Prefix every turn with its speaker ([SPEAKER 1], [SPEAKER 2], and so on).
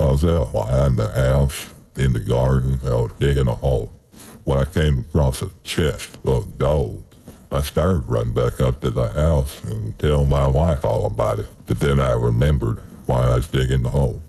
[SPEAKER 1] I was out behind the house in the garden. I was digging a hole. When I came across a chest of gold, I started running back up to the house and tell my wife all about it. But then I remembered why I was digging the hole.